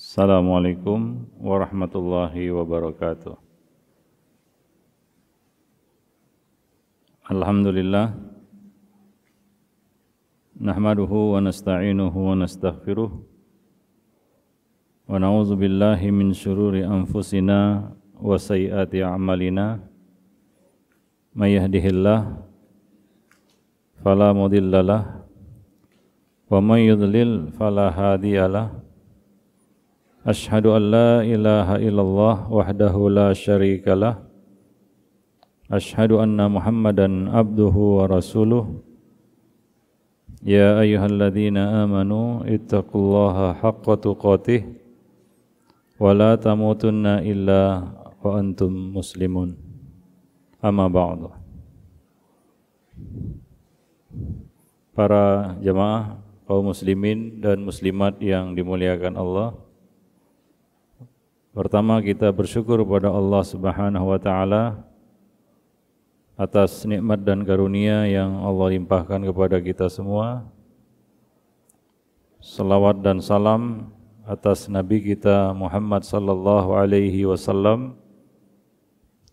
Assalamualaikum warahmatullahi wabarakatuh. Alhamdulillah nahmaduhu wa nasta'inuhu wa nastaghfiruh wa na'udzu billahi min shururi anfusina wa sayyiati a'malina may yahdihillah fala mudhillalah wa may yudlil fala hadiyalah أشهد أن لا إله إلا الله وحده لا شريك له أشهد أن محمدا عبده ورسوله يا أيها الذين آمنوا اتقوا الله حق تقاته ولا تموتن إلا وأنتم مسلمون أما بعد Para jemaah kaum muslimin dan muslimat yang dimuliakan Allah, Pertama kita bersyukur kepada Allah Subhanahu wa taala atas nikmat dan karunia yang Allah limpahkan kepada kita semua. Salawat dan salam atas nabi kita Muhammad sallallahu alaihi wasallam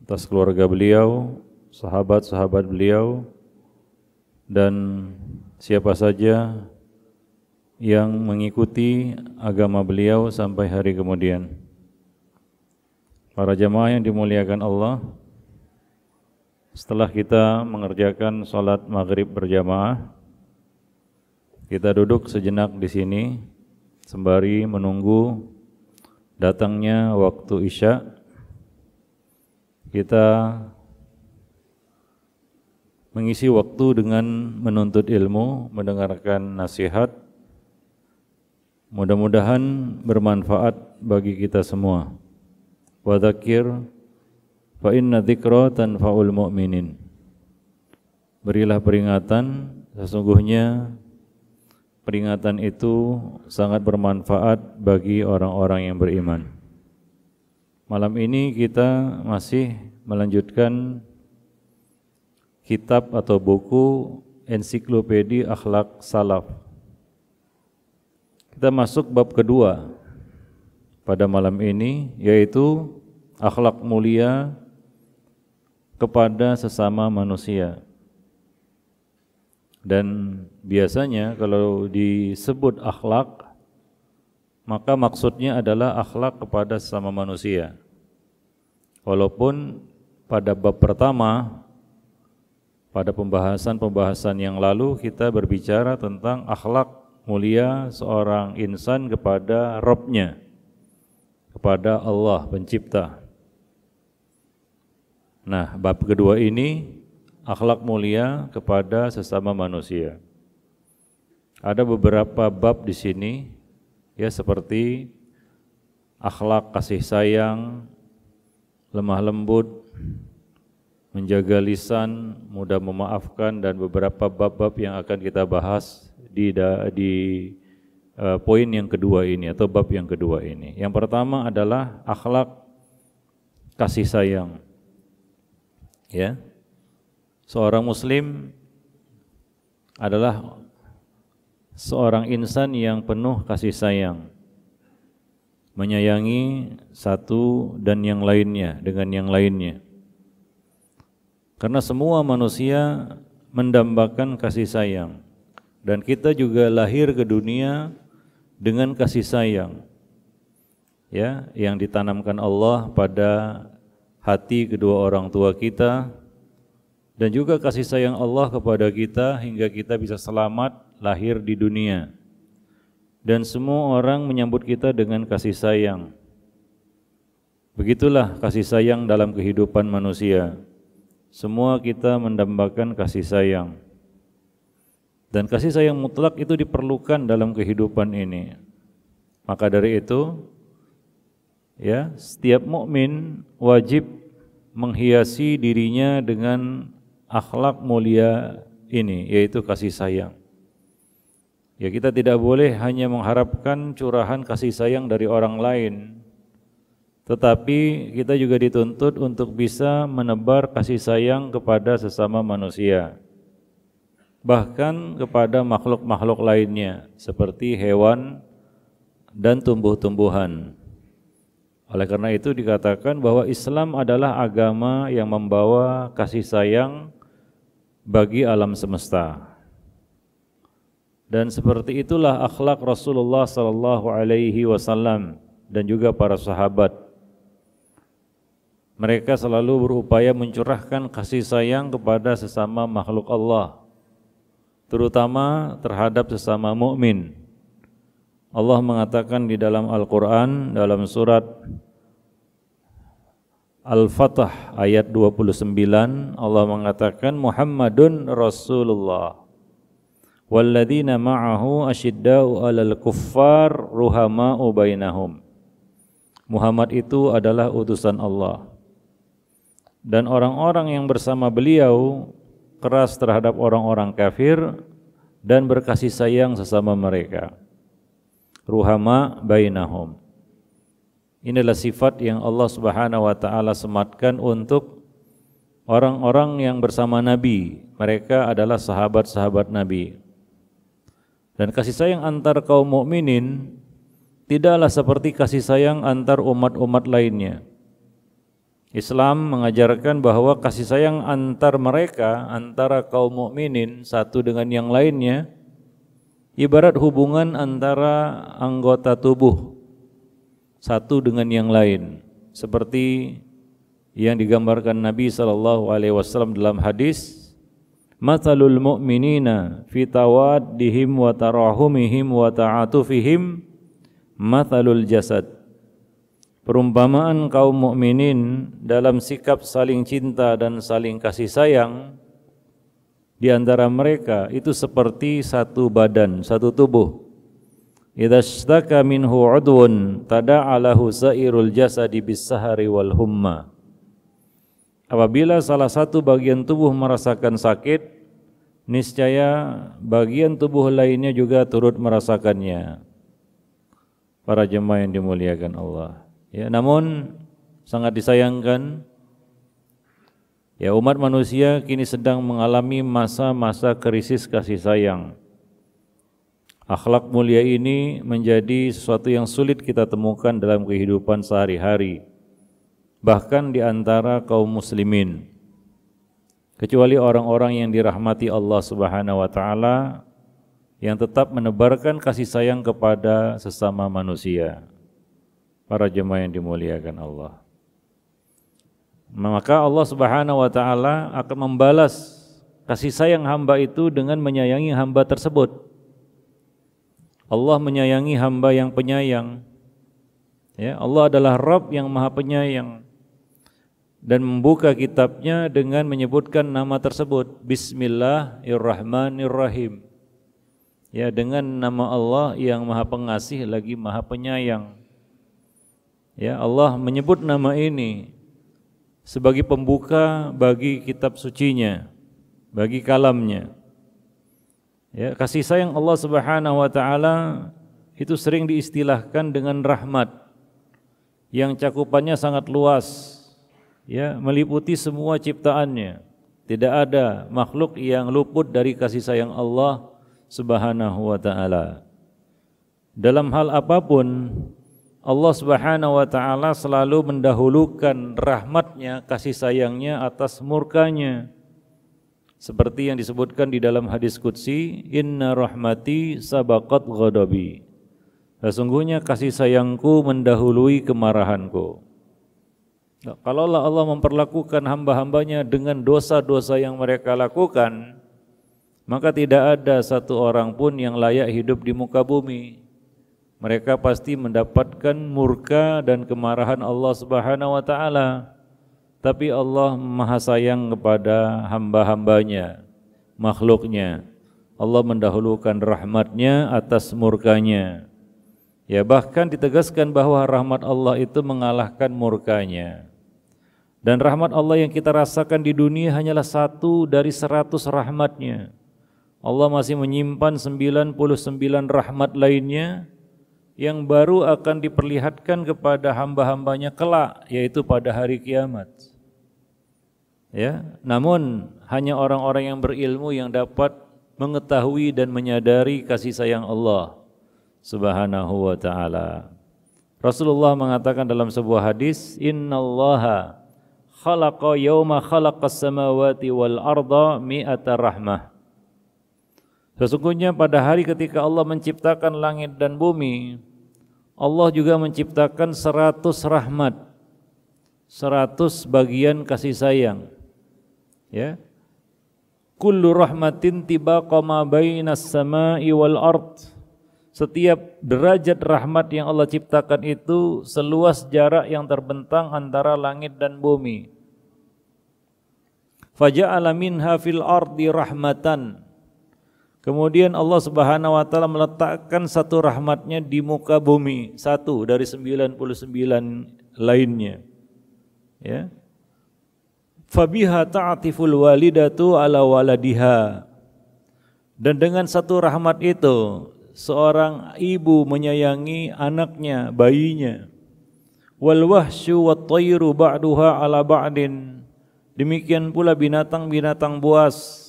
atas keluarga beliau, sahabat-sahabat beliau dan siapa saja yang mengikuti agama beliau sampai hari kemudian. Para jemaah yang dimuliakan Allah, setelah kita mengerjakan sholat maghrib berjamaah, kita duduk sejenak di sini sembari menunggu datangnya waktu isya. Kita mengisi waktu dengan menuntut ilmu, mendengarkan nasihat. Mudah-mudahan bermanfaat bagi kita semua wa fa inna dzikra tanfa'ul mu'minin. Berilah peringatan sesungguhnya peringatan itu sangat bermanfaat bagi orang-orang yang beriman. Malam ini kita masih melanjutkan kitab atau buku ensiklopedi akhlak salaf. Kita masuk bab kedua pada malam ini yaitu akhlak mulia kepada sesama manusia. Dan biasanya kalau disebut akhlak maka maksudnya adalah akhlak kepada sesama manusia. Walaupun pada bab pertama pada pembahasan-pembahasan yang lalu kita berbicara tentang akhlak mulia seorang insan kepada Robnya kepada Allah pencipta. Nah, bab kedua ini akhlak mulia kepada sesama manusia. Ada beberapa bab di sini ya seperti akhlak kasih sayang, lemah lembut, menjaga lisan, mudah memaafkan dan beberapa bab-bab yang akan kita bahas di di uh, poin yang kedua ini atau bab yang kedua ini. Yang pertama adalah akhlak kasih sayang. Ya. Seorang muslim adalah seorang insan yang penuh kasih sayang. Menyayangi satu dan yang lainnya dengan yang lainnya. Karena semua manusia mendambakan kasih sayang dan kita juga lahir ke dunia dengan kasih sayang ya yang ditanamkan Allah pada hati kedua orang tua kita dan juga kasih sayang Allah kepada kita hingga kita bisa selamat lahir di dunia. Dan semua orang menyambut kita dengan kasih sayang. Begitulah kasih sayang dalam kehidupan manusia. Semua kita mendambakan kasih sayang. Dan kasih sayang mutlak itu diperlukan dalam kehidupan ini. Maka dari itu ya, setiap mukmin wajib menghiasi dirinya dengan akhlak mulia ini yaitu kasih sayang. Ya kita tidak boleh hanya mengharapkan curahan kasih sayang dari orang lain. Tetapi kita juga dituntut untuk bisa menebar kasih sayang kepada sesama manusia bahkan kepada makhluk-makhluk lainnya seperti hewan dan tumbuh-tumbuhan. Oleh karena itu dikatakan bahwa Islam adalah agama yang membawa kasih sayang bagi alam semesta. Dan seperti itulah akhlak Rasulullah sallallahu alaihi wasallam dan juga para sahabat. Mereka selalu berupaya mencurahkan kasih sayang kepada sesama makhluk Allah, terutama terhadap sesama mukmin. Allah mengatakan di dalam Al-Quran dalam surat Al-Fatah ayat 29 Allah mengatakan Muhammadun Rasulullah walladzina ma'ahu asyidda'u 'alal kuffar ruhama'u bainahum. Muhammad itu adalah utusan Allah. Dan orang-orang yang bersama beliau keras terhadap orang-orang kafir dan berkasih sayang sesama mereka ruhama bainahum. Inilah sifat yang Allah Subhanahu wa taala sematkan untuk orang-orang yang bersama Nabi. Mereka adalah sahabat-sahabat Nabi. Dan kasih sayang antar kaum mukminin tidaklah seperti kasih sayang antar umat-umat lainnya. Islam mengajarkan bahwa kasih sayang antar mereka, antara kaum mukminin satu dengan yang lainnya ibarat hubungan antara anggota tubuh satu dengan yang lain. Seperti yang digambarkan Nabi sallallahu alaihi wasallam dalam hadis Mathalul mu'minina fi tawaddihim wa tarahumihim wa ta'atufihim jasad. Perumpamaan kaum mukminin dalam sikap saling cinta dan saling kasih sayang di antara mereka itu seperti satu badan, satu tubuh. Idza minhu udwun tada'alahu sairul jasadi bis-sahari wal humma. Apabila salah satu bagian tubuh merasakan sakit, niscaya bagian tubuh lainnya juga turut merasakannya. Para jemaah yang dimuliakan Allah. Ya, namun sangat disayangkan Ya umat manusia kini sedang mengalami masa-masa krisis kasih sayang. Akhlak mulia ini menjadi sesuatu yang sulit kita temukan dalam kehidupan sehari-hari. Bahkan di antara kaum muslimin. Kecuali orang-orang yang dirahmati Allah Subhanahu wa taala yang tetap menebarkan kasih sayang kepada sesama manusia. Para jemaah yang dimuliakan Allah maka Allah Subhanahu wa taala akan membalas kasih sayang hamba itu dengan menyayangi hamba tersebut. Allah menyayangi hamba yang penyayang. Ya, Allah adalah Rabb yang Maha Penyayang dan membuka kitabnya dengan menyebutkan nama tersebut Bismillahirrahmanirrahim. Ya, dengan nama Allah yang Maha Pengasih lagi Maha Penyayang. Ya, Allah menyebut nama ini sebagai pembuka bagi kitab sucinya, bagi kalamnya. Ya, kasih sayang Allah Subhanahu wa taala itu sering diistilahkan dengan rahmat yang cakupannya sangat luas. Ya, meliputi semua ciptaannya. Tidak ada makhluk yang luput dari kasih sayang Allah Subhanahu wa taala. Dalam hal apa pun Allah Subhanahu wa taala selalu mendahulukan rahmatnya, kasih sayangnya atas murkanya. Seperti yang disebutkan di dalam hadis qudsi, "Inna rahmati sabaqat ghadabi." Sesungguhnya kasih sayangku mendahului kemarahanku. Kalau Allah memperlakukan hamba-hambanya dengan dosa-dosa yang mereka lakukan, maka tidak ada satu orang pun yang layak hidup di muka bumi mereka pasti mendapatkan murka dan kemarahan Allah Subhanahu wa taala. Tapi Allah Maha sayang kepada hamba-hambanya, makhluknya. Allah mendahulukan rahmatnya atas murkanya. Ya bahkan ditegaskan bahwa rahmat Allah itu mengalahkan murkanya. Dan rahmat Allah yang kita rasakan di dunia hanyalah satu dari seratus rahmatnya. Allah masih menyimpan 99 rahmat lainnya yang baru akan diperlihatkan kepada hamba-hambanya kelak yaitu pada hari kiamat. Ya, namun hanya orang-orang yang berilmu yang dapat mengetahui dan menyadari kasih sayang Allah Subhanahu wa taala. Rasulullah mengatakan dalam sebuah hadis, "Innallaha khalaqa yawma khalaqas samawati wal arda mi'ata rahmah." Sesungguhnya pada hari ketika Allah menciptakan langit dan bumi, Allah juga menciptakan seratus rahmat, seratus bagian kasih sayang. Ya, kullu rahmatin tibaqa ma bainas sama'i wal ard setiap derajat rahmat yang Allah ciptakan itu seluas jarak yang terbentang antara langit dan bumi. Faja'ala minha fil ardi rahmatan. Kemudian Allah Subhanahu wa taala meletakkan satu rahmatnya di muka bumi, satu dari 99 lainnya. Ya. Fabiha ta'atiful walidatu ala waladiha. Dan dengan satu rahmat itu seorang ibu menyayangi anaknya, bayinya. Wal wahsyu wat tayru ba'duha ala ba'din. Demikian pula binatang-binatang buas,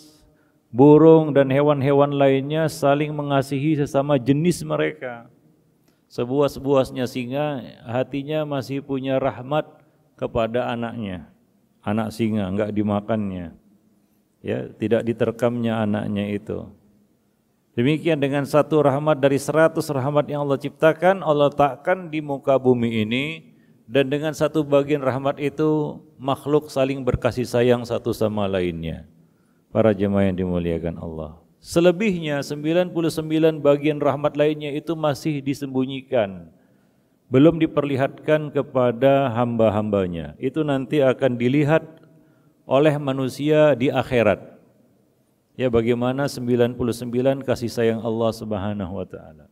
burung dan hewan-hewan lainnya saling mengasihi sesama jenis mereka. Sebuas-buasnya singa hatinya masih punya rahmat kepada anaknya. Anak singa enggak dimakannya. Ya, tidak diterkamnya anaknya itu. Demikian dengan satu rahmat dari seratus rahmat yang Allah ciptakan, Allah takkan di muka bumi ini dan dengan satu bagian rahmat itu makhluk saling berkasih sayang satu sama lainnya. Para jemaah yang dimuliakan Allah. Selebihnya 99 bagian rahmat lainnya itu masih disembunyikan. Belum diperlihatkan kepada hamba-hambanya. Itu nanti akan dilihat oleh manusia di akhirat ya bagaimana 99 kasih sayang Allah Subhanahu wa taala.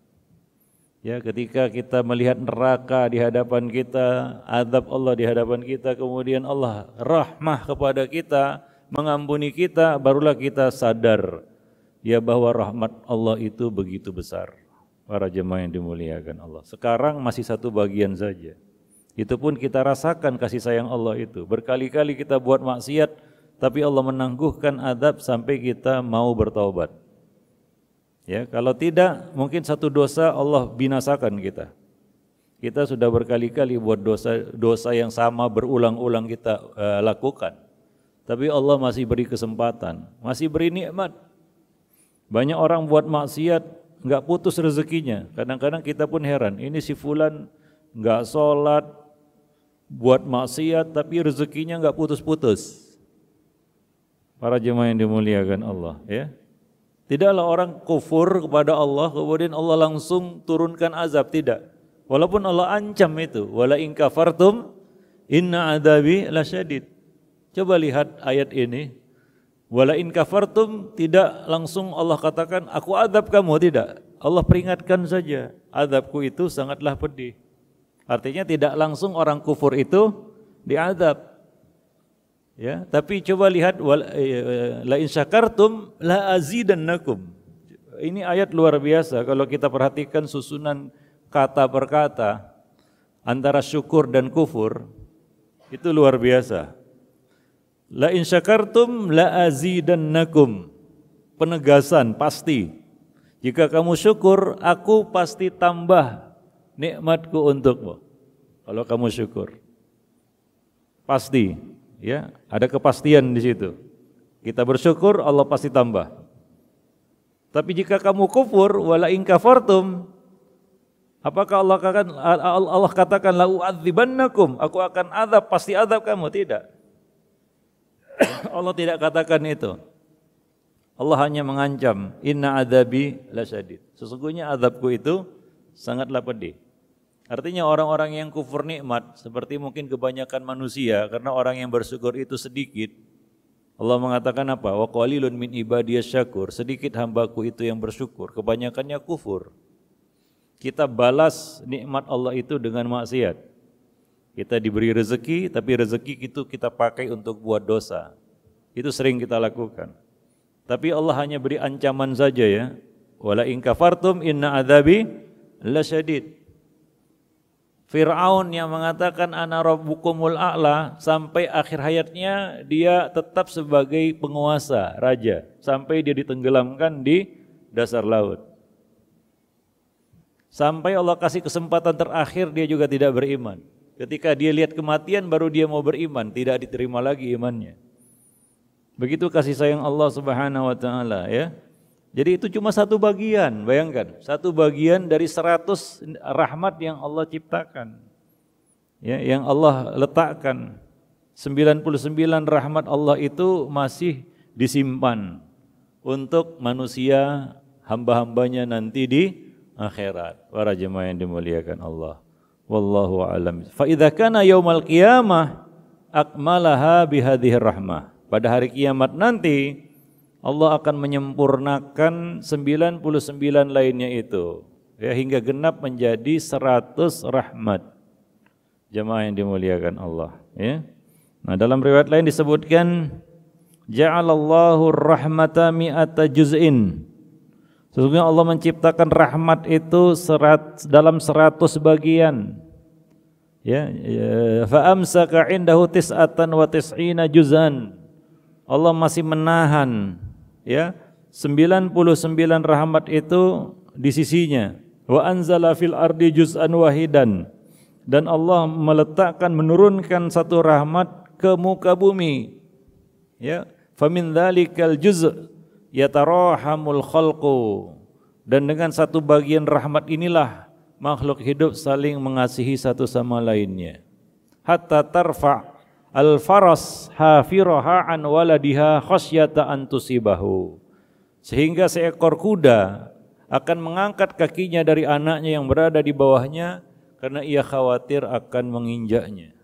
Ya, ketika kita melihat neraka di hadapan kita, azab Allah di hadapan kita, kemudian Allah rahmah kepada kita, mengampuni kita, barulah kita sadar ya bahwa rahmat Allah itu begitu besar. Para jemaah yang dimuliakan Allah. Sekarang masih satu bagian saja. Itu pun kita rasakan kasih sayang Allah itu. Berkali-kali kita buat maksiat, tapi Allah menangguhkan adab sampai kita mau bertaubat. Ya, kalau tidak mungkin satu dosa Allah binasakan kita. Kita sudah berkali-kali buat dosa dosa yang sama berulang-ulang kita uh, lakukan. Tapi Allah masih beri kesempatan, masih beri nikmat. Banyak orang buat maksiat nggak putus rezekinya. Kadang-kadang kita pun heran, ini si fulan nggak sholat, buat maksiat tapi rezekinya nggak putus-putus. Para jemaah yang dimuliakan Allah, ya. Tidaklah orang kufur kepada Allah kemudian Allah langsung turunkan azab, tidak. Walaupun Allah ancam itu, wala in kafartum inna adabi lasyadid. Coba lihat ayat ini. Wala in kafartum tidak langsung Allah katakan aku adab kamu tidak. Allah peringatkan saja, azabku itu sangatlah pedih. Artinya tidak langsung orang kufur itu diadab. Ya, tapi coba lihat eh, la in syakartum la azidannakum. Ini ayat luar biasa kalau kita perhatikan susunan kata per kata antara syukur dan kufur itu luar biasa. La in syakartum la azidannakum. Penegasan pasti. Jika kamu syukur, aku pasti tambah nikmatku untukmu. Kalau kamu syukur. Pasti ya ada kepastian di situ. Kita bersyukur Allah pasti tambah. Tapi jika kamu kufur wala in kafartum apakah Allah katakan Allah katakan la aku akan azab pasti azab kamu tidak. Allah tidak katakan itu. Allah hanya mengancam inna adzabi lasyadid. Sesungguhnya azabku itu sangatlah pedih. Artinya orang-orang yang kufur nikmat seperti mungkin kebanyakan manusia karena orang yang bersyukur itu sedikit. Allah mengatakan apa? Wa qalilun min ibadiyas syakur. Sedikit hambaku itu yang bersyukur, kebanyakannya kufur. Kita balas nikmat Allah itu dengan maksiat. Kita diberi rezeki, tapi rezeki itu kita pakai untuk buat dosa. Itu sering kita lakukan. Tapi Allah hanya beri ancaman saja ya. Wala in kafartum inna adzabi lasyadid. Fir'aun yang mengatakan ana rabbukumul a'la sampai akhir hayatnya dia tetap sebagai penguasa, raja sampai dia ditenggelamkan di dasar laut. Sampai Allah kasih kesempatan terakhir dia juga tidak beriman. Ketika dia lihat kematian baru dia mau beriman, tidak diterima lagi imannya. Begitu kasih sayang Allah Subhanahu wa taala ya. Jadi itu cuma satu bagian, bayangkan, satu bagian dari seratus rahmat yang Allah ciptakan. Ya, yang Allah letakkan. 99 rahmat Allah itu masih disimpan untuk manusia hamba-hambanya nanti di akhirat. Para jemaah yang dimuliakan Allah. Wallahu a'lam. Fa idza kana yaumal qiyamah akmalaha bihadhihi rahmah. Pada hari kiamat nanti Allah akan menyempurnakan 99 lainnya itu ya hingga genap menjadi 100 rahmat. Jemaah yang dimuliakan Allah, ya. Nah, dalam riwayat lain disebutkan ja'alallahu rahmata mi'ata juz'in Sesungguhnya Allah menciptakan rahmat itu serat, dalam seratus bagian. Ya, ya fa amsaka indahu tis'atan wa tis'ina juzan. Allah masih menahan ya 99 rahmat itu di sisinya. Wa anzala fil ardi juz'an wahidan. Dan Allah meletakkan menurunkan satu rahmat ke muka bumi. Ya, famin dzalikal juz' yatarahamul khalqu. Dan dengan satu bagian rahmat inilah makhluk hidup saling mengasihi satu sama lainnya. Hatta tarfa al faras hafiraha an waladiha khasyata an tusibahu. Sehingga seekor kuda akan mengangkat kakinya dari anaknya yang berada di bawahnya karena ia khawatir akan menginjaknya.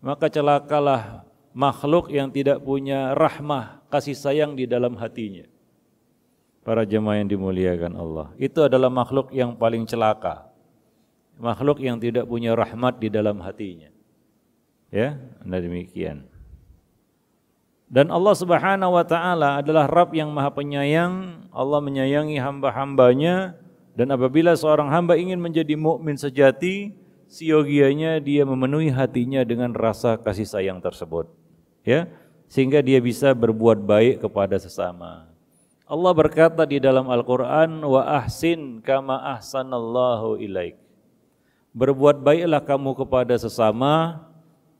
Maka celakalah makhluk yang tidak punya rahmah kasih sayang di dalam hatinya. Para jemaah yang dimuliakan Allah. Itu adalah makhluk yang paling celaka. Makhluk yang tidak punya rahmat di dalam hatinya. Ya, anda demikian. Dan Allah Subhanahu wa taala adalah Rabb yang Maha Penyayang. Allah menyayangi hamba-hambanya dan apabila seorang hamba ingin menjadi mukmin sejati, siogianya dia memenuhi hatinya dengan rasa kasih sayang tersebut. Ya, sehingga dia bisa berbuat baik kepada sesama. Allah berkata di dalam Al-Quran, wa ahsin kama ahsanallahu ilaik. Berbuat baiklah kamu kepada sesama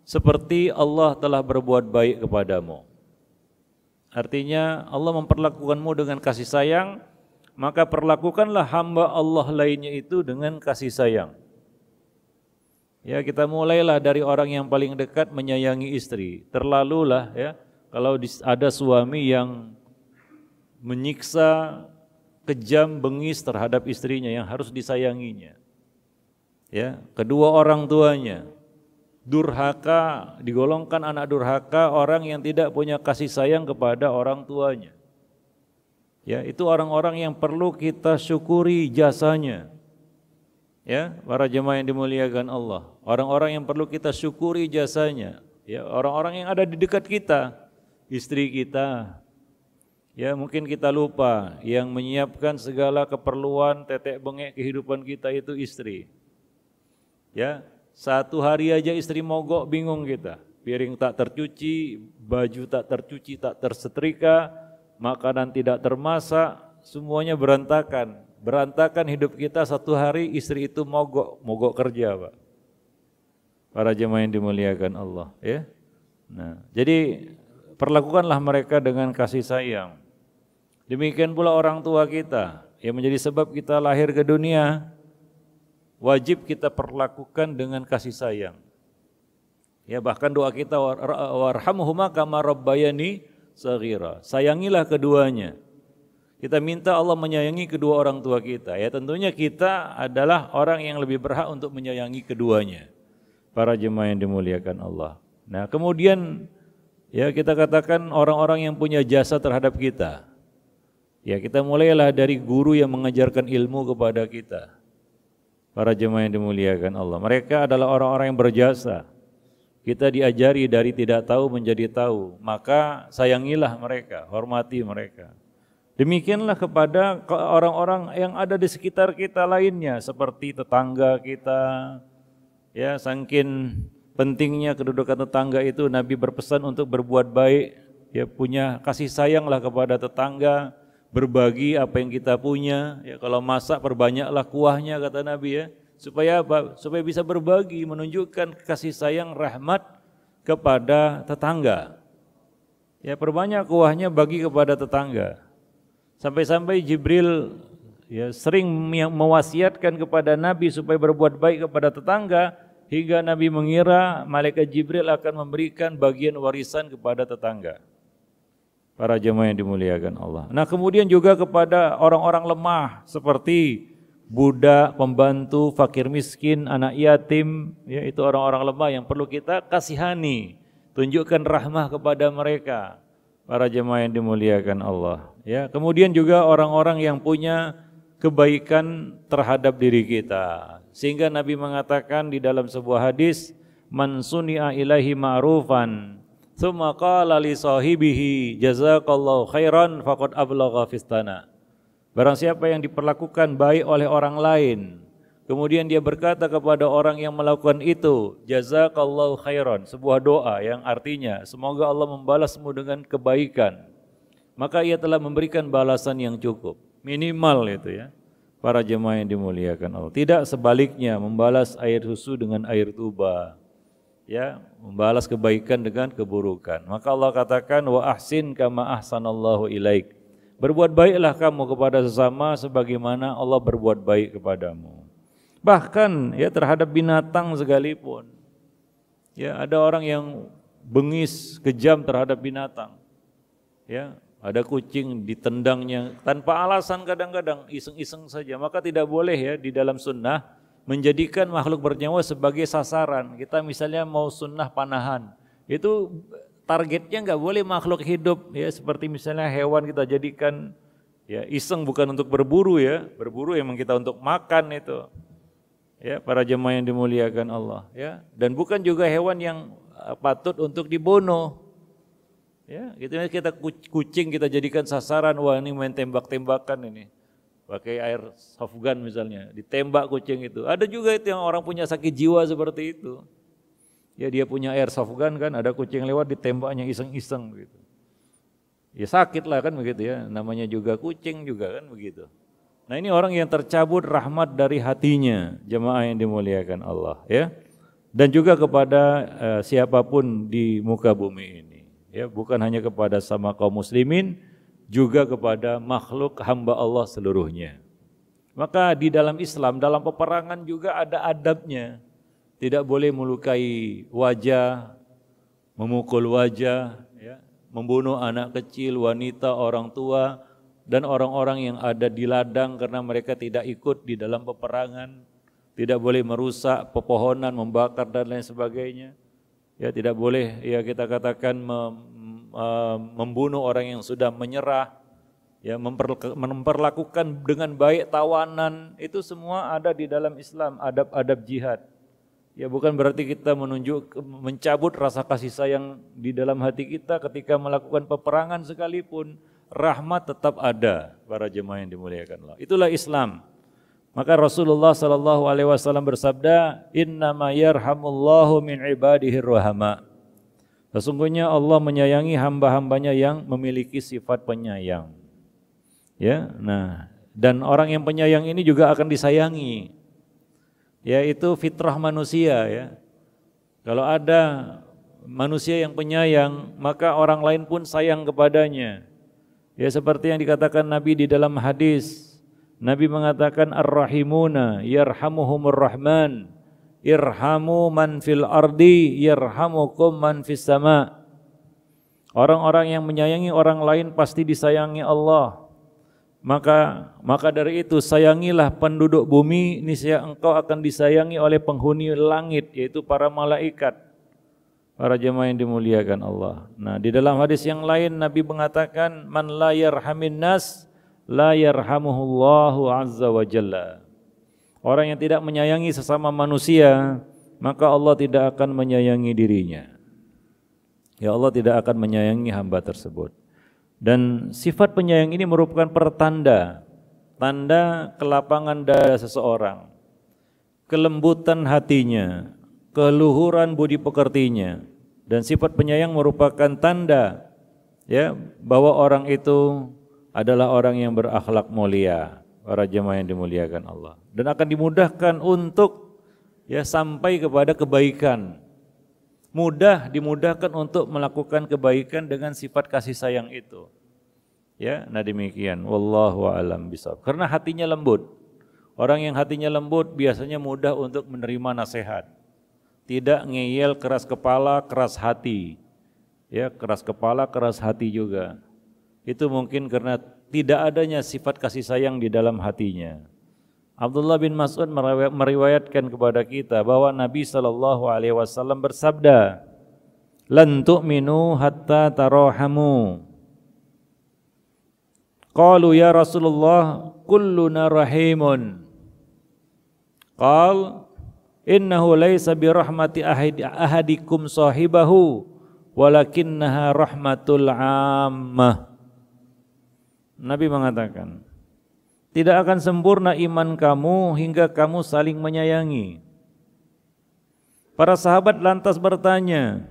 seperti Allah telah berbuat baik kepadamu. Artinya Allah memperlakukanmu dengan kasih sayang, maka perlakukanlah hamba Allah lainnya itu dengan kasih sayang. Ya kita mulailah dari orang yang paling dekat menyayangi istri. Terlalulah ya kalau ada suami yang menyiksa kejam bengis terhadap istrinya yang harus disayanginya. Ya, kedua orang tuanya durhaka digolongkan anak durhaka orang yang tidak punya kasih sayang kepada orang tuanya. Ya, itu orang-orang yang perlu kita syukuri jasanya ya para jemaah yang dimuliakan Allah. Orang-orang yang perlu kita syukuri jasanya. Ya orang-orang yang ada di dekat kita. Istri kita. Ya mungkin kita lupa yang menyiapkan segala keperluan tetek bengek kehidupan kita itu istri. Ya satu hari aja istri mogok bingung kita. Piring tak tercuci baju tak tercuci tak tersetrika makanan tidak termasak semuanya berantakan berantakan hidup kita satu hari istri itu mogok, mogok kerja Pak. Para jemaah yang dimuliakan Allah ya. Nah, jadi perlakukanlah mereka dengan kasih sayang. Demikian pula orang tua kita yang menjadi sebab kita lahir ke dunia wajib kita perlakukan dengan kasih sayang. Ya bahkan doa kita warhamhuma kama rabbayani saghira. Sayangilah keduanya kita minta Allah menyayangi kedua orang tua kita. Ya tentunya kita adalah orang yang lebih berhak untuk menyayangi keduanya. Para jemaah yang dimuliakan Allah. Nah kemudian ya kita katakan orang-orang yang punya jasa terhadap kita. Ya kita mulailah dari guru yang mengajarkan ilmu kepada kita. Para jemaah yang dimuliakan Allah. Mereka adalah orang-orang yang berjasa. Kita diajari dari tidak tahu menjadi tahu. Maka sayangilah mereka, hormati mereka. Demikianlah kepada orang-orang yang ada di sekitar kita lainnya seperti tetangga kita. Ya, saking pentingnya kedudukan tetangga itu Nabi berpesan untuk berbuat baik, ya punya kasih sayanglah kepada tetangga, berbagi apa yang kita punya. Ya, kalau masak perbanyaklah kuahnya kata Nabi ya. Supaya apa? Supaya bisa berbagi, menunjukkan kasih sayang rahmat kepada tetangga. Ya, perbanyak kuahnya bagi kepada tetangga. Sampai-sampai Jibril ya sering mewasiatkan kepada Nabi supaya berbuat baik kepada tetangga hingga Nabi mengira malaikat Jibril akan memberikan bagian warisan kepada tetangga para jemaah yang dimuliakan Allah. Nah, kemudian juga kepada orang-orang lemah seperti budak, pembantu, fakir miskin, anak yatim, ya itu orang-orang lemah yang perlu kita kasihani, tunjukkan rahmah kepada mereka. Para jemaah yang dimuliakan Allah, ya. Kemudian juga orang-orang yang punya kebaikan terhadap diri kita. Sehingga Nabi mengatakan di dalam sebuah hadis, "Man suni'a ilahi ma'rufan Thumma qala li sahibihi jazakallahu khairan faqad ablagha fistana. Barang siapa yang diperlakukan baik oleh orang lain, kemudian dia berkata kepada orang yang melakukan itu, jazakallahu khairan, sebuah doa yang artinya semoga Allah membalasmu dengan kebaikan. Maka ia telah memberikan balasan yang cukup, minimal itu ya. Para jemaah yang dimuliakan Allah. Tidak sebaliknya membalas air susu dengan air tuba ya membalas kebaikan dengan keburukan. Maka Allah katakan wa ahsin kama ahsanallahu ilaik. Berbuat baiklah kamu kepada sesama sebagaimana Allah berbuat baik kepadamu. Bahkan ya terhadap binatang sekalipun. Ya, ada orang yang bengis, kejam terhadap binatang. Ya, ada kucing ditendangnya tanpa alasan kadang-kadang iseng-iseng saja. Maka tidak boleh ya di dalam sunnah menjadikan makhluk bernyawa sebagai sasaran. Kita misalnya mau sunnah panahan, itu targetnya nggak boleh makhluk hidup ya seperti misalnya hewan kita jadikan ya iseng bukan untuk berburu ya, berburu emang kita untuk makan itu. Ya, para jemaah yang dimuliakan Allah ya. Dan bukan juga hewan yang uh, patut untuk dibunuh. Ya, gitu kita kucing kita jadikan sasaran, wah ini main tembak-tembakan ini pakai air soft gun misalnya, ditembak kucing itu. Ada juga itu yang orang punya sakit jiwa seperti itu. Ya dia punya air soft gun kan, ada kucing lewat ditembaknya iseng-iseng begitu. Ya sakit lah kan begitu ya, namanya juga kucing juga kan begitu. Nah ini orang yang tercabut rahmat dari hatinya, jemaah yang dimuliakan Allah ya. Dan juga kepada uh, siapa pun di muka bumi ini. Ya, bukan hanya kepada sama kaum muslimin, juga kepada makhluk hamba Allah seluruhnya. Maka di dalam Islam, dalam peperangan juga ada adabnya. Tidak boleh melukai wajah, memukul wajah, ya, membunuh anak kecil, wanita, orang tua, dan orang-orang yang ada di ladang karena mereka tidak ikut di dalam peperangan. Tidak boleh merusak pepohonan, membakar dan lain sebagainya. Ya tidak boleh ya kita katakan Eh, membunuh orang yang sudah menyerah, ya memperlakukan dengan baik tawanan itu semua ada di dalam Islam adab-adab jihad. Ya bukan berarti kita menunjuk mencabut rasa kasih sayang di dalam hati kita ketika melakukan peperangan sekalipun rahmat tetap ada para jemaah yang dimuliakan Allah. Itulah Islam. Maka Rasulullah sallallahu alaihi wasallam bersabda, "Inna ma yarhamullahu min ibadihi rahama." Sesungguhnya Allah menyayangi hamba-hambanya yang memiliki sifat penyayang. Ya, nah, dan orang yang penyayang ini juga akan disayangi. Yaitu fitrah manusia ya. Kalau ada manusia yang penyayang, maka orang lain pun sayang kepadanya. Ya seperti yang dikatakan Nabi di dalam hadis. Nabi mengatakan ar-rahimuna yarhamuhumur rahman irhamu man fil ardi yarhamukum man fis sama. Orang-orang yang menyayangi orang lain pasti disayangi Allah. Maka maka dari itu sayangilah penduduk bumi niscaya engkau akan disayangi oleh penghuni langit yaitu para malaikat. Para jemaah yang dimuliakan Allah. Nah, di dalam hadis yang lain Nabi mengatakan man la yarhamin nas la yarhamuhullahu azza wa jalla. Orang yang tidak menyayangi sesama manusia, maka Allah tidak akan menyayangi dirinya. Ya Allah tidak akan menyayangi hamba tersebut. Dan sifat penyayang ini merupakan pertanda, tanda kelapangan dada seseorang, kelembutan hatinya, keluhuran budi pekertinya. Dan sifat penyayang merupakan tanda ya bahwa orang itu adalah orang yang berakhlak mulia, para jemaah yang dimuliakan Allah dan akan dimudahkan untuk ya sampai kepada kebaikan. Mudah dimudahkan untuk melakukan kebaikan dengan sifat kasih sayang itu. Ya, nah demikian. Wallahu a'lam bishawab. Karena hatinya lembut. Orang yang hatinya lembut biasanya mudah untuk menerima nasihat. Tidak ngeyel keras kepala, keras hati. Ya, keras kepala, keras hati juga. Itu mungkin karena tidak adanya sifat kasih sayang di dalam hatinya. Abdullah bin Mas'ud meriwayatkan kepada kita bahwa Nabi sallallahu alaihi wasallam bersabda, "Lan tu'minu hatta tarahamu." Qalu ya Rasulullah, kulluna rahimun. Qal, innahu laysa bi rahmati ahadikum sahibahu, walakinnaha rahmatul ammah. Nabi mengatakan, tidak akan sempurna iman kamu hingga kamu saling menyayangi. Para sahabat lantas bertanya,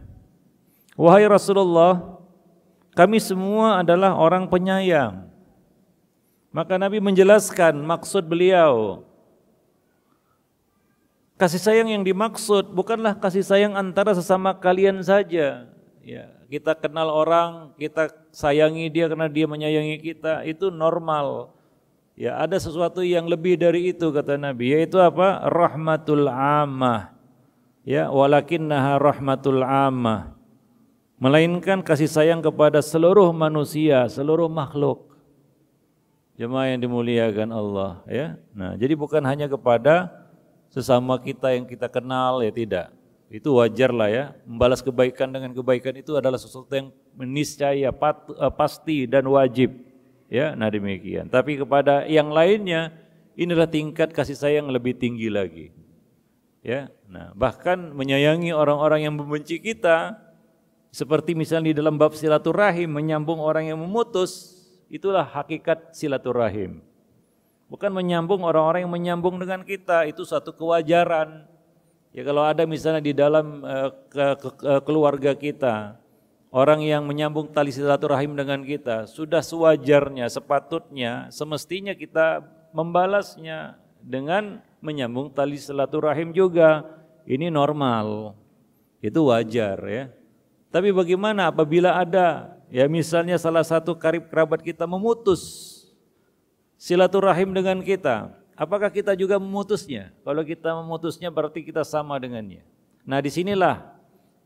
Wahai Rasulullah, kami semua adalah orang penyayang. Maka Nabi menjelaskan maksud beliau. Kasih sayang yang dimaksud bukanlah kasih sayang antara sesama kalian saja. Ya, kita kenal orang, kita sayangi dia karena dia menyayangi kita, itu normal. Ya, ada sesuatu yang lebih dari itu kata Nabi, yaitu apa? Rahmatul ammah. Ya, walakinnaha rahmatul ammah. Melainkan kasih sayang kepada seluruh manusia, seluruh makhluk. Jemaah yang dimuliakan Allah, ya. Nah, jadi bukan hanya kepada sesama kita yang kita kenal ya tidak. Itu wajar lah ya. Membalas kebaikan dengan kebaikan itu adalah sesuatu yang meniscaya, eh, pasti dan wajib. Ya, nah demikian. Tapi kepada yang lainnya inilah tingkat kasih sayang lebih tinggi lagi. Ya, nah bahkan menyayangi orang-orang yang membenci kita seperti misalnya di dalam bab silaturahim menyambung orang yang memutus itulah hakikat silaturahim. Bukan menyambung orang-orang yang menyambung dengan kita itu satu kewajaran. Ya kalau ada misalnya di dalam uh, ke, ke, ke, keluarga kita orang yang menyambung tali silaturahim dengan kita sudah sewajarnya, sepatutnya, semestinya kita membalasnya dengan menyambung tali silaturahim juga. Ini normal. Itu wajar ya. Tapi bagaimana apabila ada ya misalnya salah satu karib kerabat kita memutus silaturahim dengan kita, apakah kita juga memutusnya? Kalau kita memutusnya berarti kita sama dengannya. Nah, di sinilah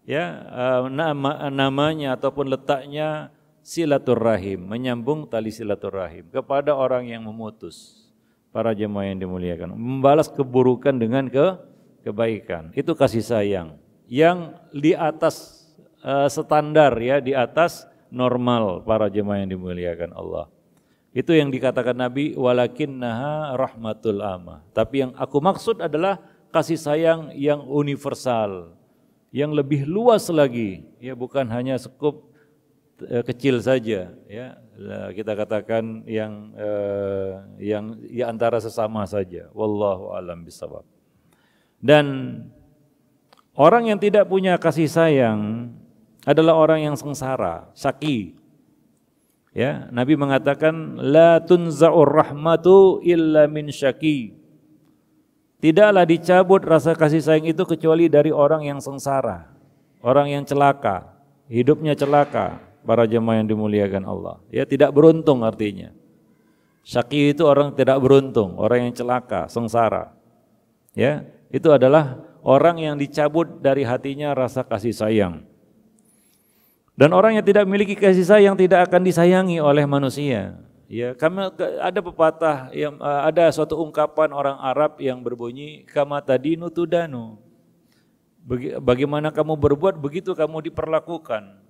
ya uh, nama namanya ataupun letaknya silaturahim, menyambung tali silaturahim kepada orang yang memutus. Para jemaah yang dimuliakan, membalas keburukan dengan ke kebaikan. Itu kasih sayang yang di atas uh, standar ya, di atas normal para jemaah yang dimuliakan Allah. Itu yang dikatakan Nabi walakin naha rahmatul amma. Tapi yang aku maksud adalah kasih sayang yang universal, yang lebih luas lagi. Ya bukan hanya skup eh, kecil saja ya. Kita katakan yang eh, yang ya antara sesama saja. Wallahu alam bisawab dan orang yang tidak punya kasih sayang adalah orang yang sengsara saki ya nabi mengatakan la tunza'ur rahmatu illa min syaki Tidaklah dicabut rasa kasih sayang itu kecuali dari orang yang sengsara, orang yang celaka, hidupnya celaka, para jemaah yang dimuliakan Allah. Ya tidak beruntung artinya. Syaki itu orang tidak beruntung, orang yang celaka, sengsara. Ya, itu adalah orang yang dicabut dari hatinya rasa kasih sayang. Dan orang yang tidak memiliki kasih sayang tidak akan disayangi oleh manusia. Ya, kami ada pepatah yang eh, ada suatu ungkapan orang Arab yang berbunyi kama tadinu tudanu. Bagaimana kamu berbuat begitu kamu diperlakukan.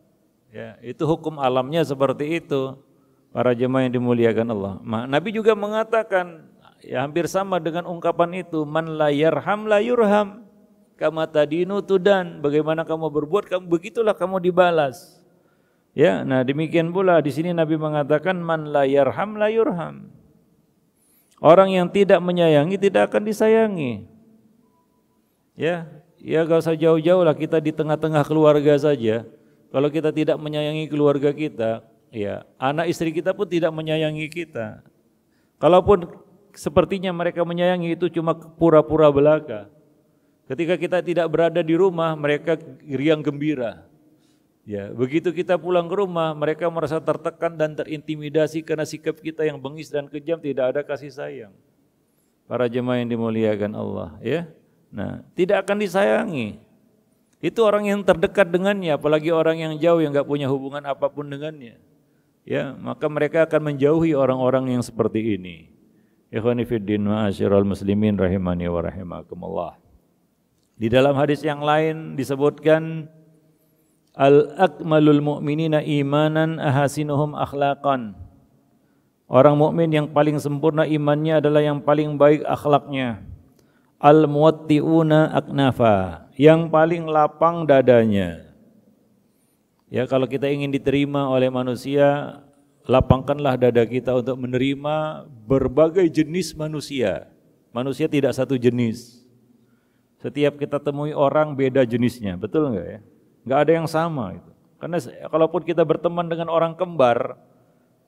Ya, itu hukum alamnya seperti itu. Para jemaah yang dimuliakan Allah. Nabi juga mengatakan ya hampir sama dengan ungkapan itu man la yarham la yurham. Kama tadinu tudan. Bagaimana kamu berbuat begitulah kamu dibalas. Ya, nah demikian pula di sini Nabi mengatakan man la yarham la yurham. Orang yang tidak menyayangi tidak akan disayangi. Ya, ya gak usah jauh-jauh lah kita di tengah-tengah keluarga saja. Kalau kita tidak menyayangi keluarga kita, ya anak istri kita pun tidak menyayangi kita. Kalaupun sepertinya mereka menyayangi itu cuma pura-pura belaka. Ketika kita tidak berada di rumah, mereka riang gembira. Ya, begitu kita pulang ke rumah, mereka merasa tertekan dan terintimidasi karena sikap kita yang bengis dan kejam, tidak ada kasih sayang. Para jemaah yang dimuliakan Allah, ya. Nah, tidak akan disayangi. Itu orang yang terdekat dengannya, apalagi orang yang jauh yang nggak punya hubungan apa pun dengannya. Ya, maka mereka akan menjauhi orang-orang yang seperti ini. Ikhwani fiddin ma'asyiral muslimin rahimani wa rahimakumullah. Di dalam hadis yang lain disebutkan al-akmalul mu'minina imanan ahasinuhum akhlaqan. Orang mukmin yang paling sempurna imannya adalah yang paling baik akhlaknya. Al-muwatti'una aknafa, yang paling lapang dadanya. Ya kalau kita ingin diterima oleh manusia, lapangkanlah dada kita untuk menerima berbagai jenis manusia. Manusia tidak satu jenis. Setiap kita temui orang beda jenisnya, betul enggak ya? Enggak ada yang sama itu. Karena kalaupun kita berteman dengan orang kembar,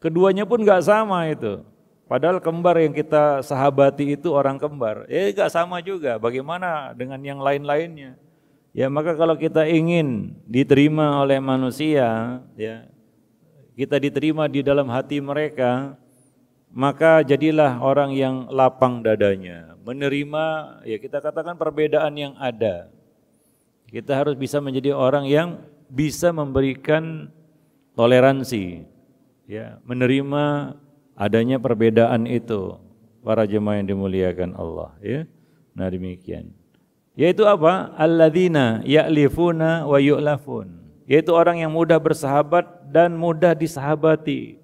Keduanya pun nggak sama itu. Padahal kembar yang kita sahabati itu orang kembar. Eh nggak sama juga. Bagaimana dengan yang lain-lainnya? Ya maka kalau kita ingin diterima oleh manusia, ya kita diterima di dalam hati mereka, maka jadilah orang yang lapang dadanya, menerima ya kita katakan perbedaan yang ada. Kita harus bisa menjadi orang yang bisa memberikan toleransi, ya menerima adanya perbedaan itu. Para jemaah yang dimuliakan Allah ya. Nah demikian. Yaitu apa? Alladzina ya'lifuna wa yu'lafun. Yaitu orang yang mudah bersahabat dan mudah disahabati.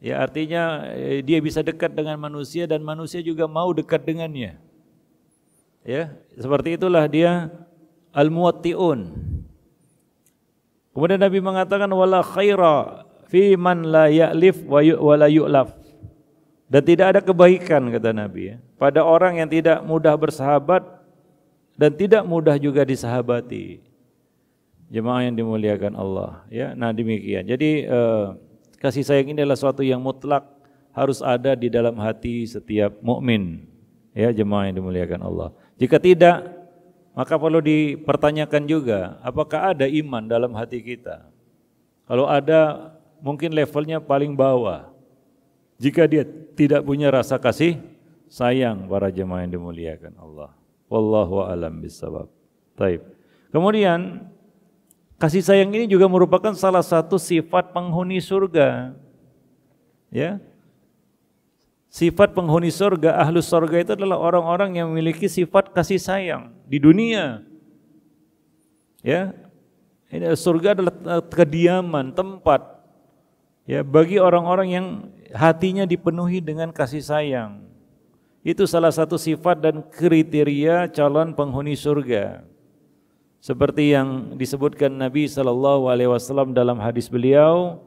Ya artinya eh, dia bisa dekat dengan manusia dan manusia juga mau dekat dengannya ya seperti itulah dia al-muwatti'un kemudian Nabi mengatakan wala khaira fi man la ya'lif wa la yu'laf. Dan tidak ada kebaikan kata Nabi ya, pada orang yang tidak mudah bersahabat dan tidak mudah juga disahabati. Jemaah yang dimuliakan Allah ya. Nah demikian. Jadi eh, kasih sayang ini adalah suatu yang mutlak harus ada di dalam hati setiap mukmin. Ya jemaah yang dimuliakan Allah. Jika tidak maka perlu dipertanyakan juga apakah ada iman dalam hati kita. Kalau ada mungkin levelnya paling bawah. Jika dia tidak punya rasa kasih sayang para jemaah yang dimuliakan Allah. Wallahu a'lam bissawab. Taib. Kemudian kasih sayang ini juga merupakan salah satu sifat penghuni surga. Ya. Sifat penghuni surga, ahlus surga itu adalah orang-orang yang memiliki sifat kasih sayang di dunia. Ya. Ini surga adalah kediaman, tempat Ya, bagi orang-orang yang hatinya dipenuhi dengan kasih sayang. Itu salah satu sifat dan kriteria calon penghuni surga. Seperti yang disebutkan Nabi sallallahu alaihi wasallam dalam hadis beliau,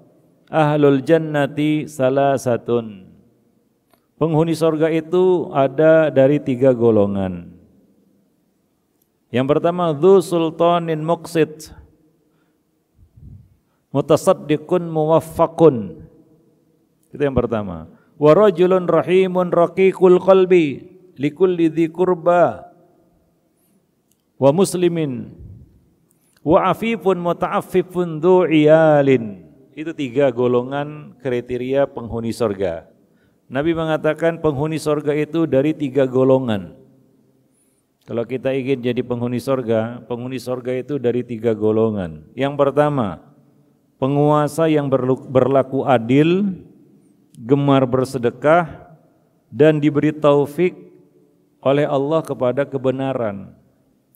ahlul jannati salasatun. Penghuni surga itu ada dari tiga golongan. Yang pertama, dzu sultanin muqsit mutasaddiqun muwaffaqun. Itu yang pertama. Wa rajulun rahimun raqiqul qalbi likulli dzi qurba wa muslimin wa afifun muta'affifun dzu iyalin. Itu tiga golongan kriteria penghuni sorga. Nabi mengatakan penghuni sorga itu dari tiga golongan. Kalau kita ingin jadi penghuni sorga, penghuni sorga itu dari tiga golongan. Yang pertama, penguasa yang berlaku adil, gemar bersedekah dan diberi taufik oleh Allah kepada kebenaran.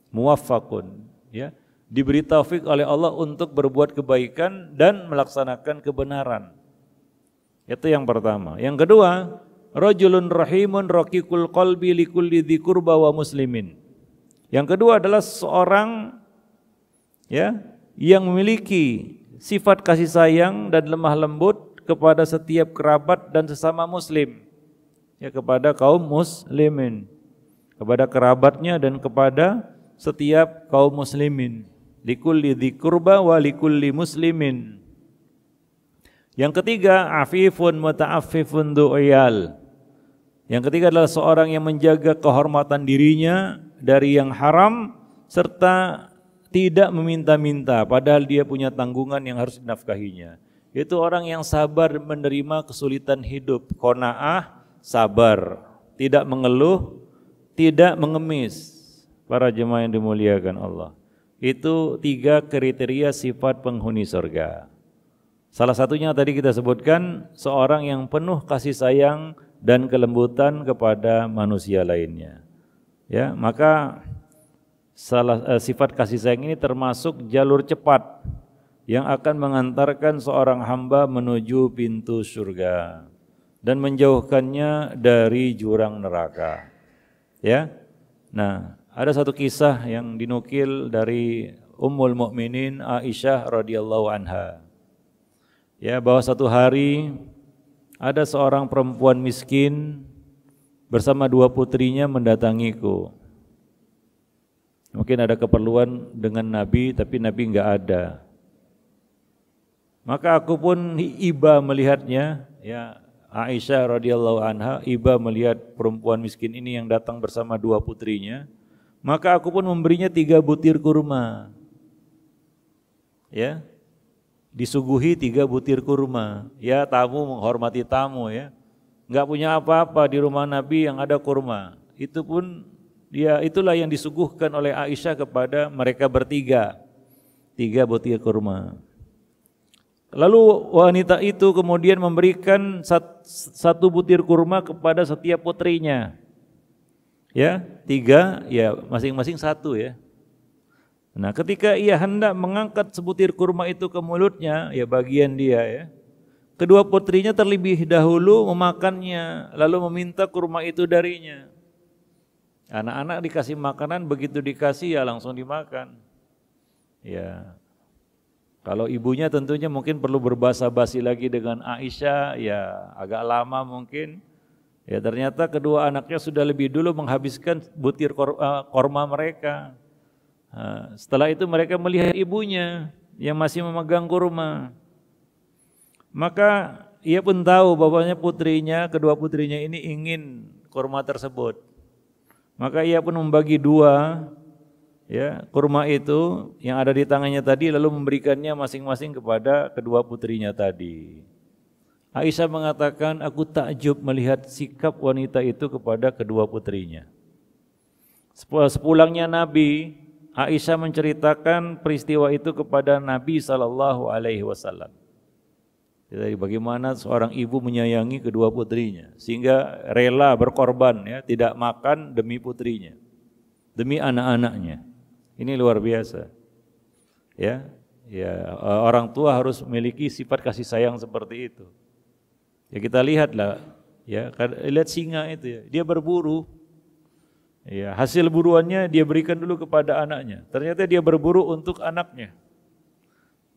Muwaffaqun, ya. Diberi taufik oleh Allah untuk berbuat kebaikan dan melaksanakan kebenaran. Itu yang pertama. Yang kedua, rajulun rahimun raqiqul qalbi likulli dzikurba wa muslimin. Yang kedua adalah seorang ya yang memiliki sifat kasih sayang dan lemah lembut kepada setiap kerabat dan sesama muslim. Ya kepada kaum muslimin, kepada kerabatnya dan kepada setiap kaum muslimin. Likulli dzikurba wa likulli muslimin. Yang ketiga, afifun muta'affifun du'iyal. Yang ketiga adalah seorang yang menjaga kehormatan dirinya dari yang haram serta tidak meminta-minta padahal dia punya tanggungan yang harus dinafkahinya. Itu orang yang sabar menerima kesulitan hidup, kona'ah, sabar, tidak mengeluh, tidak mengemis. Para jemaah yang dimuliakan Allah. Itu tiga kriteria sifat penghuni surga. Salah satunya tadi kita sebutkan seorang yang penuh kasih sayang dan kelembutan kepada manusia lainnya. Ya, maka salah eh, sifat kasih sayang ini termasuk jalur cepat yang akan mengantarkan seorang hamba menuju pintu surga dan menjauhkannya dari jurang neraka. Ya. Nah, ada satu kisah yang dinukil dari Ummul Mukminin Aisyah radhiyallahu anha. Ya, bahwa satu hari ada seorang perempuan miskin bersama dua putrinya mendatangiku. Mungkin ada keperluan dengan Nabi tapi Nabi enggak ada. Maka aku pun iba melihatnya, ya Aisyah radhiyallahu anha iba melihat perempuan miskin ini yang datang bersama dua putrinya, maka aku pun memberinya tiga butir kurma. Ya, disuguhi tiga butir kurma. Ya tamu menghormati tamu ya. Enggak punya apa-apa di rumah Nabi yang ada kurma. Itu pun dia itulah yang disuguhkan oleh Aisyah kepada mereka bertiga. Tiga butir kurma. Lalu wanita itu kemudian memberikan satu butir kurma kepada setiap putrinya. Ya, tiga, ya masing-masing satu ya. Nah, ketika ia hendak mengangkat sebutir kurma itu ke mulutnya, ya bagian dia ya. Kedua putrinya terlebih dahulu memakannya, lalu meminta kurma itu darinya. Anak-anak dikasih makanan, begitu dikasih ya langsung dimakan. Ya, kalau ibunya tentunya mungkin perlu berbahasa basi lagi dengan Aisyah, ya agak lama mungkin. Ya ternyata kedua anaknya sudah lebih dulu menghabiskan butir eh, korma mereka. Setelah itu mereka melihat ibunya yang masih memegang kurma. Maka ia pun tahu bahwanya putrinya, kedua putrinya ini ingin kurma tersebut. Maka ia pun membagi dua ya kurma itu yang ada di tangannya tadi lalu memberikannya masing-masing kepada kedua putrinya tadi. Aisyah mengatakan aku takjub melihat sikap wanita itu kepada kedua putrinya. Sepulangnya Nabi, Aisyah menceritakan peristiwa itu kepada Nabi sallallahu alaihi wasallam. Jadi bagaimana seorang ibu menyayangi kedua putrinya sehingga rela berkorban ya, tidak makan demi putrinya, demi anak-anaknya. Ini luar biasa. Ya, ya orang tua harus memiliki sifat kasih sayang seperti itu. Ya kita lihatlah, ya lihat singa itu ya, dia berburu. Ya, hasil buruannya dia berikan dulu kepada anaknya. Ternyata dia berburu untuk anaknya.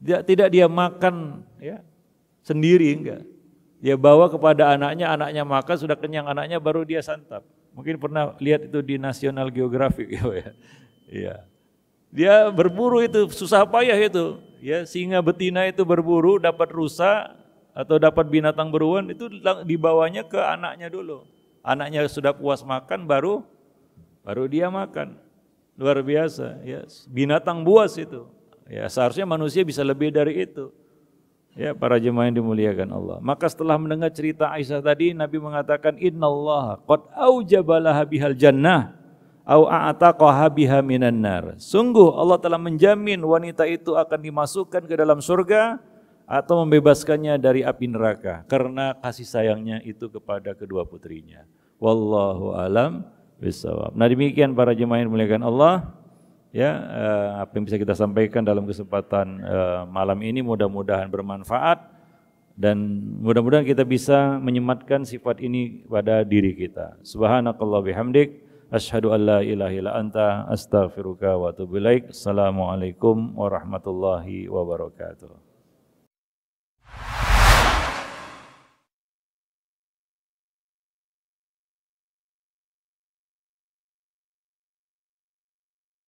Dia, tidak dia makan ya sendiri enggak. Dia bawa kepada anaknya, anaknya makan sudah kenyang anaknya baru dia santap. Mungkin pernah lihat itu di National Geographic ya. Iya. Dia berburu itu susah payah itu. Ya, singa betina itu berburu dapat rusa atau dapat binatang beruan itu dibawanya ke anaknya dulu. Anaknya sudah puas makan baru baru dia makan. Luar biasa ya. Binatang buas itu. Ya, seharusnya manusia bisa lebih dari itu. Ya, para jemaah yang dimuliakan Allah. Maka setelah mendengar cerita Aisyah tadi, Nabi mengatakan, Inna Allah qad aujabalaha bihal jannah au a'taqaha biha minan nar. Sungguh Allah telah menjamin wanita itu akan dimasukkan ke dalam surga atau membebaskannya dari api neraka karena kasih sayangnya itu kepada kedua putrinya. Wallahu alam bisawab. Nah demikian para jemaah yang dimuliakan Allah ya eh, apa yang bisa kita sampaikan dalam kesempatan eh, malam ini mudah-mudahan bermanfaat dan mudah-mudahan kita bisa menyematkan sifat ini pada diri kita. Subhanakallah bihamdik Asyhadu an la ilaha illa anta astaghfiruka wa atubu ilaik. Assalamualaikum warahmatullahi wabarakatuh.